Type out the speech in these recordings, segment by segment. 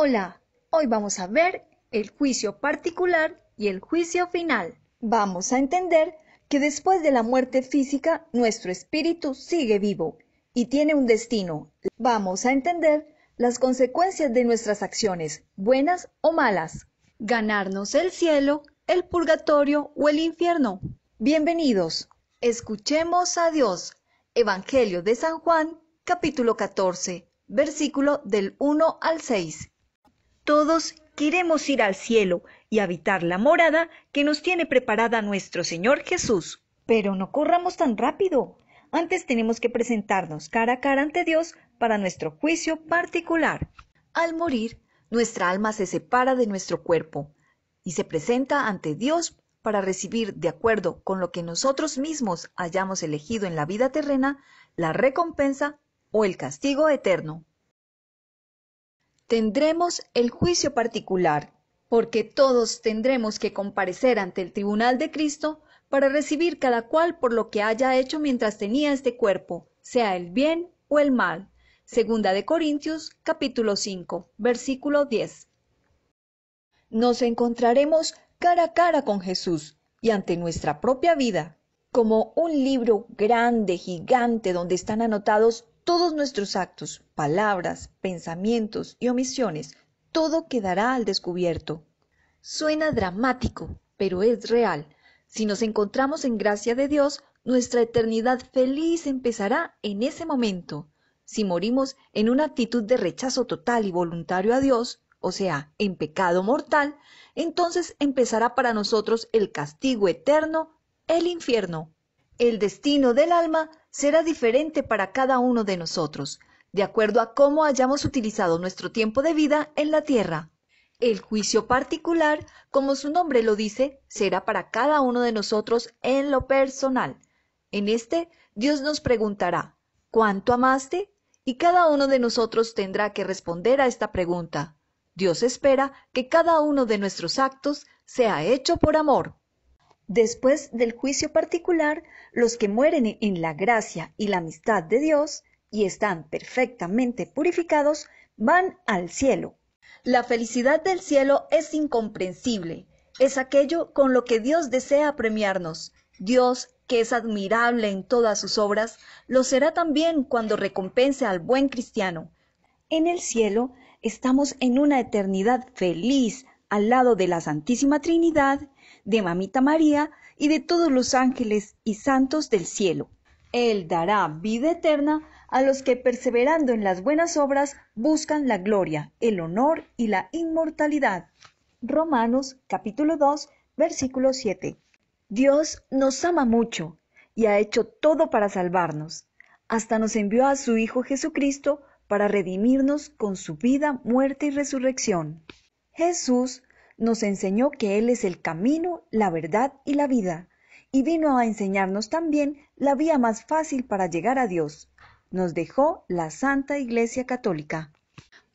Hola, hoy vamos a ver el juicio particular y el juicio final. Vamos a entender que después de la muerte física nuestro espíritu sigue vivo y tiene un destino. Vamos a entender las consecuencias de nuestras acciones, buenas o malas. Ganarnos el cielo, el purgatorio o el infierno. Bienvenidos. Escuchemos a Dios. Evangelio de San Juan, capítulo 14, versículo del 1 al 6. Todos queremos ir al cielo y habitar la morada que nos tiene preparada nuestro Señor Jesús. Pero no corramos tan rápido. Antes tenemos que presentarnos cara a cara ante Dios para nuestro juicio particular. Al morir, nuestra alma se separa de nuestro cuerpo y se presenta ante Dios para recibir, de acuerdo con lo que nosotros mismos hayamos elegido en la vida terrena, la recompensa o el castigo eterno tendremos el juicio particular, porque todos tendremos que comparecer ante el tribunal de Cristo para recibir cada cual por lo que haya hecho mientras tenía este cuerpo, sea el bien o el mal. Segunda de Corintios capítulo 5, versículo 10. Nos encontraremos cara a cara con Jesús y ante nuestra propia vida, como un libro grande, gigante, donde están anotados todos nuestros actos, palabras, pensamientos y omisiones, todo quedará al descubierto. Suena dramático, pero es real. Si nos encontramos en gracia de Dios, nuestra eternidad feliz empezará en ese momento. Si morimos en una actitud de rechazo total y voluntario a Dios, o sea, en pecado mortal, entonces empezará para nosotros el castigo eterno, el infierno. El destino del alma será diferente para cada uno de nosotros, de acuerdo a cómo hayamos utilizado nuestro tiempo de vida en la tierra. El juicio particular, como su nombre lo dice, será para cada uno de nosotros en lo personal. En este, Dios nos preguntará, ¿cuánto amaste? Y cada uno de nosotros tendrá que responder a esta pregunta. Dios espera que cada uno de nuestros actos sea hecho por amor. Después del juicio particular, los que mueren en la gracia y la amistad de Dios y están perfectamente purificados, van al cielo. La felicidad del cielo es incomprensible, es aquello con lo que Dios desea premiarnos. Dios, que es admirable en todas sus obras, lo será también cuando recompense al buen cristiano. En el cielo estamos en una eternidad feliz al lado de la Santísima Trinidad de Mamita María y de todos los ángeles y santos del cielo. Él dará vida eterna a los que perseverando en las buenas obras buscan la gloria, el honor y la inmortalidad. Romanos capítulo 2 versículo 7. Dios nos ama mucho y ha hecho todo para salvarnos. Hasta nos envió a su Hijo Jesucristo para redimirnos con su vida, muerte y resurrección. Jesús nos enseñó que Él es el camino, la verdad y la vida, y vino a enseñarnos también la vía más fácil para llegar a Dios. Nos dejó la Santa Iglesia Católica.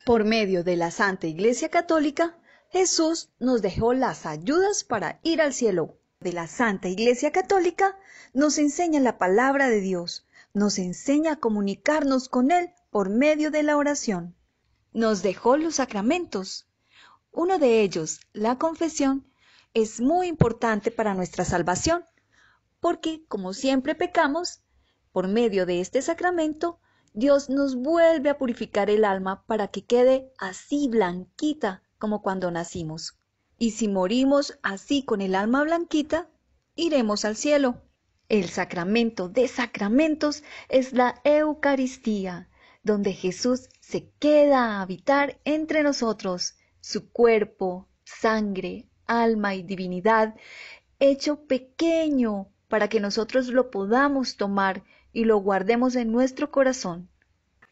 Por medio de la Santa Iglesia Católica, Jesús nos dejó las ayudas para ir al cielo. De la Santa Iglesia Católica nos enseña la palabra de Dios, nos enseña a comunicarnos con Él por medio de la oración. Nos dejó los sacramentos, uno de ellos, la confesión, es muy importante para nuestra salvación, porque como siempre pecamos, por medio de este sacramento, Dios nos vuelve a purificar el alma para que quede así blanquita como cuando nacimos. Y si morimos así con el alma blanquita, iremos al cielo. El sacramento de sacramentos es la Eucaristía, donde Jesús se queda a habitar entre nosotros su cuerpo, sangre, alma y divinidad, hecho pequeño para que nosotros lo podamos tomar y lo guardemos en nuestro corazón.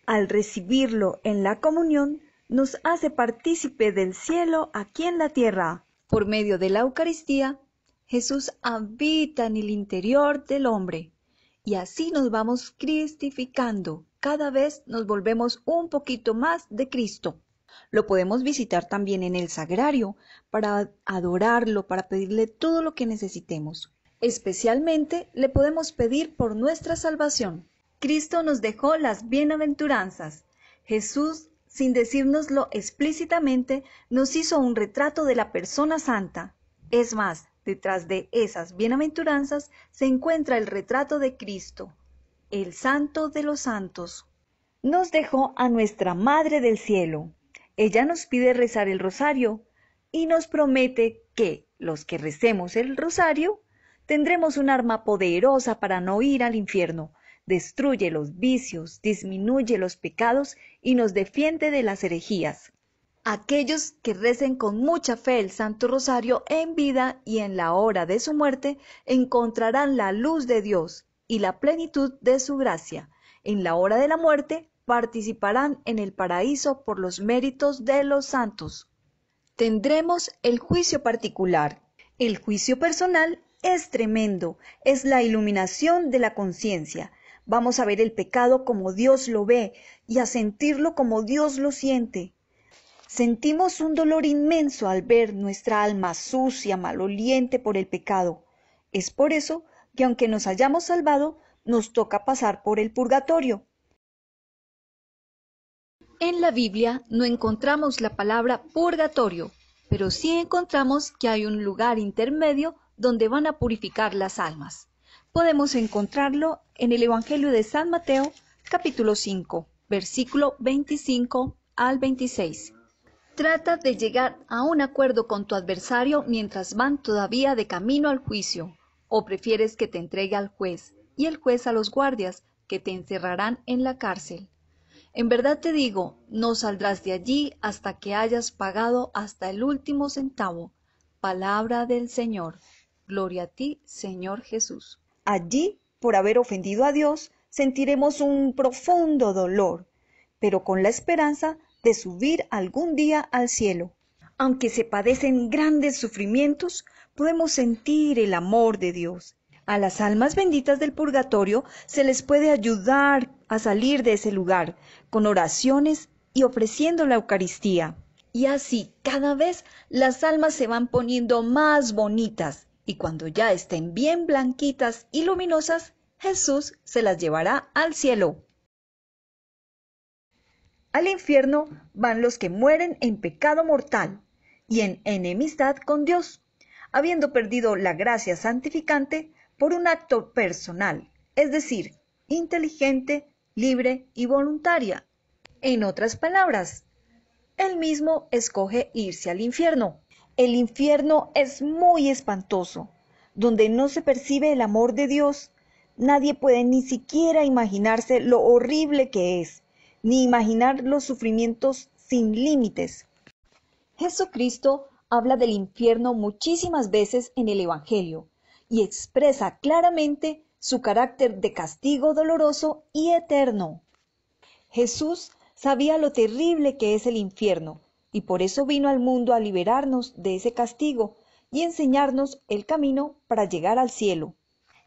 Al recibirlo en la comunión, nos hace partícipe del cielo aquí en la tierra. Por medio de la Eucaristía, Jesús habita en el interior del hombre y así nos vamos cristificando. Cada vez nos volvemos un poquito más de Cristo. Lo podemos visitar también en el sagrario para adorarlo, para pedirle todo lo que necesitemos. Especialmente le podemos pedir por nuestra salvación. Cristo nos dejó las bienaventuranzas. Jesús sin decírnoslo explícitamente, nos hizo un retrato de la persona santa. Es más, detrás de esas bienaventuranzas se encuentra el retrato de Cristo, el santo de los santos. Nos dejó a nuestra Madre del Cielo. Ella nos pide rezar el rosario y nos promete que los que recemos el rosario tendremos un arma poderosa para no ir al infierno, destruye los vicios, disminuye los pecados y nos defiende de las herejías. Aquellos que recen con mucha fe el Santo Rosario en vida y en la hora de su muerte encontrarán la luz de Dios y la plenitud de su gracia. En la hora de la muerte participarán en el paraíso por los méritos de los santos. Tendremos el juicio particular. El juicio personal es tremendo, es la iluminación de la conciencia, Vamos a ver el pecado como Dios lo ve y a sentirlo como Dios lo siente. Sentimos un dolor inmenso al ver nuestra alma sucia, maloliente por el pecado. Es por eso que aunque nos hayamos salvado, nos toca pasar por el purgatorio. En la Biblia no encontramos la palabra purgatorio, pero sí encontramos que hay un lugar intermedio donde van a purificar las almas podemos encontrarlo en el Evangelio de San Mateo, capítulo 5, versículo 25 al 26. Trata de llegar a un acuerdo con tu adversario mientras van todavía de camino al juicio, o prefieres que te entregue al juez y el juez a los guardias, que te encerrarán en la cárcel. En verdad te digo, no saldrás de allí hasta que hayas pagado hasta el último centavo. Palabra del Señor. Gloria a ti, Señor Jesús. Allí, por haber ofendido a Dios, sentiremos un profundo dolor, pero con la esperanza de subir algún día al cielo. Aunque se padecen grandes sufrimientos, podemos sentir el amor de Dios. A las almas benditas del purgatorio se les puede ayudar a salir de ese lugar con oraciones y ofreciendo la Eucaristía. Y así cada vez las almas se van poniendo más bonitas y cuando ya estén bien blanquitas y luminosas, Jesús se las llevará al cielo. Al infierno van los que mueren en pecado mortal y en enemistad con Dios, habiendo perdido la gracia santificante por un acto personal, es decir, inteligente, libre y voluntaria. En otras palabras, él mismo escoge irse al infierno. El infierno es muy espantoso, donde no se percibe el amor de Dios. Nadie puede ni siquiera imaginarse lo horrible que es, ni imaginar los sufrimientos sin límites. Jesucristo habla del infierno muchísimas veces en el Evangelio y expresa claramente su carácter de castigo doloroso y eterno. Jesús sabía lo terrible que es el infierno y por eso vino al mundo a liberarnos de ese castigo y enseñarnos el camino para llegar al cielo.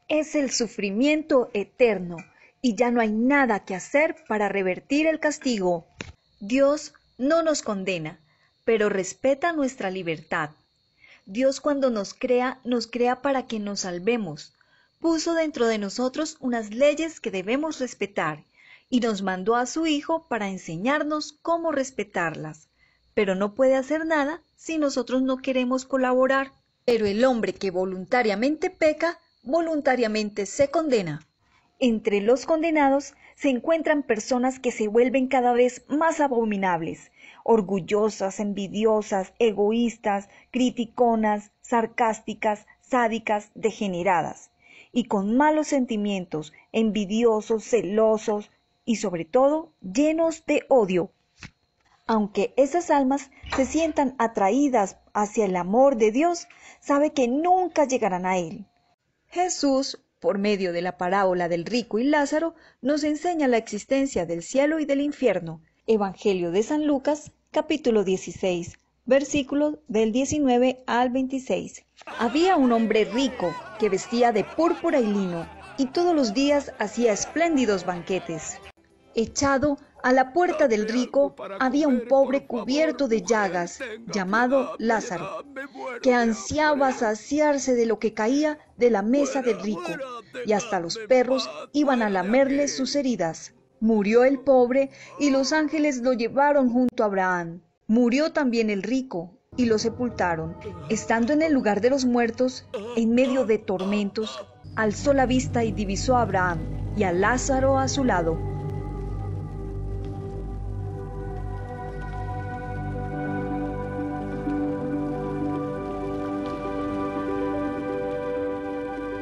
Es el sufrimiento eterno y ya no hay nada que hacer para revertir el castigo. Dios no nos condena, pero respeta nuestra libertad. Dios cuando nos crea, nos crea para que nos salvemos. Puso dentro de nosotros unas leyes que debemos respetar y nos mandó a su Hijo para enseñarnos cómo respetarlas pero no puede hacer nada si nosotros no queremos colaborar. Pero el hombre que voluntariamente peca, voluntariamente se condena. Entre los condenados se encuentran personas que se vuelven cada vez más abominables, orgullosas, envidiosas, egoístas, criticonas, sarcásticas, sádicas, degeneradas, y con malos sentimientos, envidiosos, celosos y sobre todo llenos de odio aunque esas almas se sientan atraídas hacia el amor de Dios, sabe que nunca llegarán a Él. Jesús, por medio de la parábola del rico y Lázaro, nos enseña la existencia del cielo y del infierno. Evangelio de San Lucas, capítulo 16, versículos del 19 al 26. Había un hombre rico que vestía de púrpura y lino y todos los días hacía espléndidos banquetes. Echado a la puerta del rico había un pobre cubierto de llagas, llamado Lázaro, que ansiaba saciarse de lo que caía de la mesa del rico, y hasta los perros iban a lamerle sus heridas. Murió el pobre y los ángeles lo llevaron junto a Abraham. Murió también el rico y lo sepultaron. Estando en el lugar de los muertos, en medio de tormentos, alzó la vista y divisó a Abraham y a Lázaro a su lado.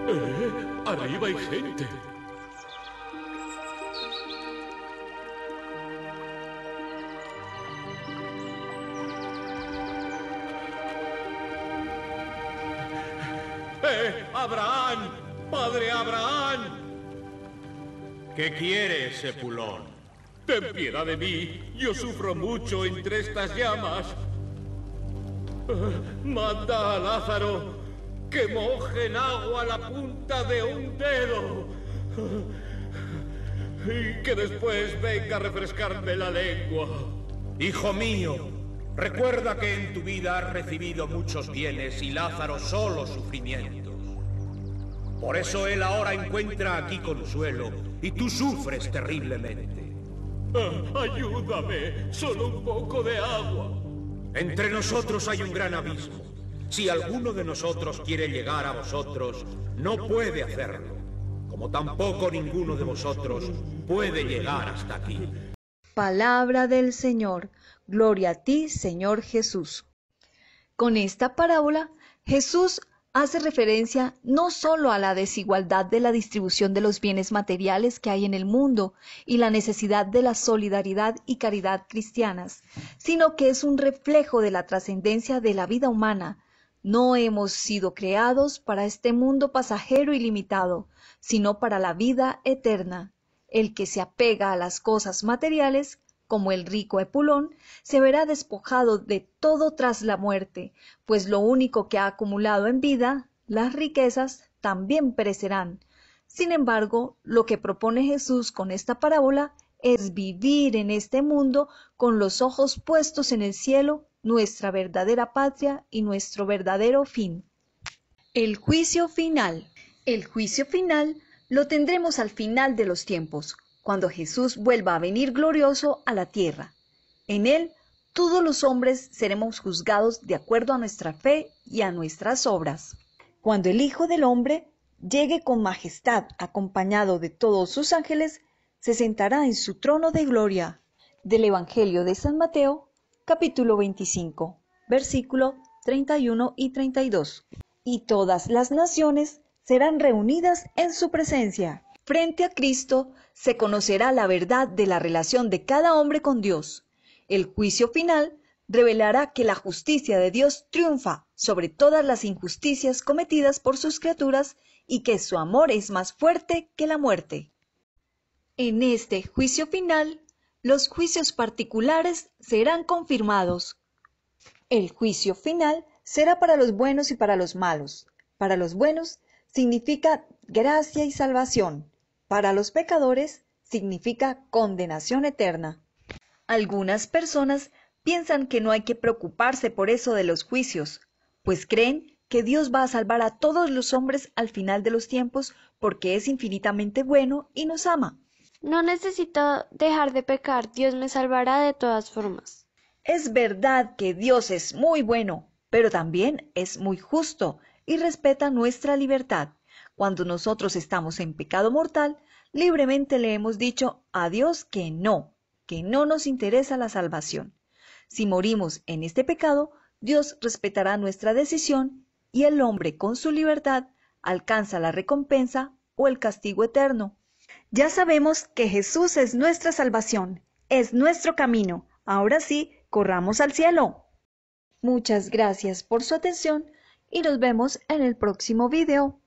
Eh, arriba hay gente. Abraham! ¿Qué quiere ese pulón? Ten piedad de mí. Yo sufro mucho entre estas llamas. Eh, manda a Lázaro que moje en agua la punta de un dedo. Eh, y que después venga a refrescarme la lengua. Hijo mío, recuerda que en tu vida has recibido muchos bienes y Lázaro solo sufrimientos. Por eso él ahora encuentra aquí consuelo y tú sufres terriblemente. Ah, ayúdame, solo un poco de agua. Entre nosotros hay un gran abismo. Si alguno de nosotros quiere llegar a vosotros, no puede hacerlo, como tampoco ninguno de vosotros puede llegar hasta aquí. Palabra del Señor. Gloria a ti, Señor Jesús. Con esta parábola, Jesús hace referencia no sólo a la desigualdad de la distribución de los bienes materiales que hay en el mundo y la necesidad de la solidaridad y caridad cristianas, sino que es un reflejo de la trascendencia de la vida humana. No hemos sido creados para este mundo pasajero y limitado, sino para la vida eterna. El que se apega a las cosas materiales como el rico Epulón, se verá despojado de todo tras la muerte, pues lo único que ha acumulado en vida, las riquezas, también perecerán. Sin embargo, lo que propone Jesús con esta parábola es vivir en este mundo con los ojos puestos en el cielo, nuestra verdadera patria y nuestro verdadero fin. El juicio final. El juicio final lo tendremos al final de los tiempos, cuando Jesús vuelva a venir glorioso a la tierra. En él todos los hombres seremos juzgados de acuerdo a nuestra fe y a nuestras obras. Cuando el Hijo del Hombre llegue con majestad acompañado de todos sus ángeles, se sentará en su trono de gloria. Del Evangelio de San Mateo, capítulo 25, versículo 31 y 32. Y todas las naciones serán reunidas en su presencia. Frente a Cristo se conocerá la verdad de la relación de cada hombre con Dios. El juicio final revelará que la justicia de Dios triunfa sobre todas las injusticias cometidas por sus criaturas y que su amor es más fuerte que la muerte. En este juicio final, los juicios particulares serán confirmados. El juicio final será para los buenos y para los malos. Para los buenos significa gracia y salvación. Para los pecadores significa condenación eterna. Algunas personas piensan que no hay que preocuparse por eso de los juicios, pues creen que Dios va a salvar a todos los hombres al final de los tiempos porque es infinitamente bueno y nos ama. No necesito dejar de pecar, Dios me salvará de todas formas. Es verdad que Dios es muy bueno, pero también es muy justo y respeta nuestra libertad. Cuando nosotros estamos en pecado mortal, libremente le hemos dicho a Dios que no, que no nos interesa la salvación. Si morimos en este pecado, Dios respetará nuestra decisión y el hombre con su libertad alcanza la recompensa o el castigo eterno. Ya sabemos que Jesús es nuestra salvación, es nuestro camino. Ahora sí, corramos al cielo. Muchas gracias por su atención y nos vemos en el próximo video.